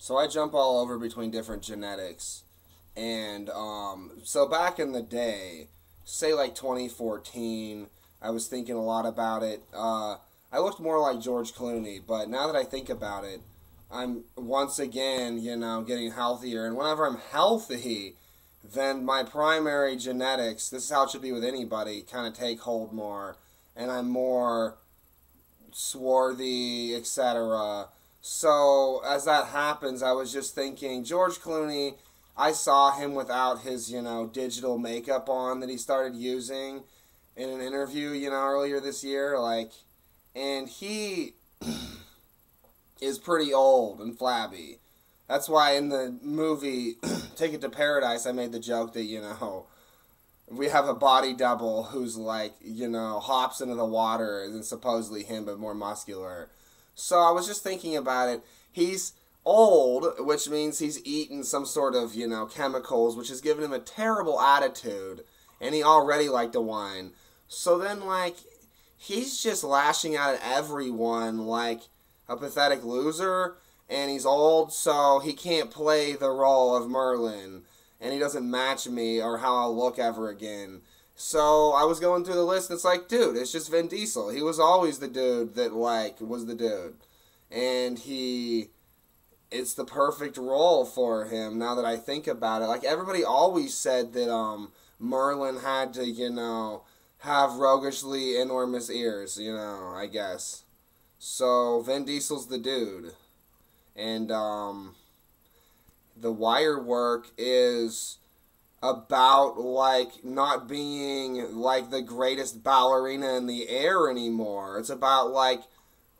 So I jump all over between different genetics. And um, so back in the day, say like 2014, I was thinking a lot about it. Uh, I looked more like George Clooney, but now that I think about it, I'm once again, you know, getting healthier. And whenever I'm healthy, then my primary genetics, this is how it should be with anybody, kind of take hold more. And I'm more swarthy, etc. So as that happens, I was just thinking George Clooney. I saw him without his, you know, digital makeup on that he started using in an interview, you know, earlier this year. Like, and he is pretty old and flabby. That's why in the movie Ticket to Paradise, I made the joke that, you know, we have a body double who's like, you know, hops into the water and supposedly him, but more muscular. So I was just thinking about it. He's old, which means he's eaten some sort of, you know, chemicals, which has given him a terrible attitude, and he already liked the wine. So then, like, he's just lashing out at everyone like a pathetic loser, and he's old, so he can't play the role of Merlin, and he doesn't match me or how I'll look ever again. So I was going through the list. And it's like, dude, it's just Vin Diesel. He was always the dude that like was the dude, and he, it's the perfect role for him. Now that I think about it, like everybody always said that um Merlin had to, you know, have roguishly enormous ears. You know, I guess. So Vin Diesel's the dude, and um, the wire work is about like not being like the greatest ballerina in the air anymore. It's about like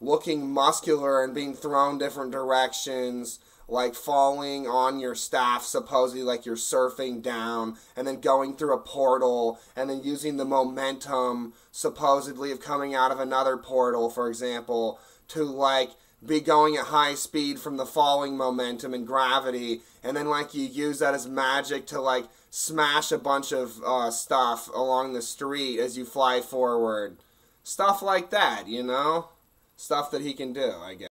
looking muscular and being thrown different directions, like falling on your staff, supposedly like you're surfing down, and then going through a portal, and then using the momentum, supposedly of coming out of another portal, for example, to like be going at high speed from the falling momentum and gravity, and then like you use that as magic to like smash a bunch of uh, stuff along the street as you fly forward. Stuff like that, you know? Stuff that he can do, I guess.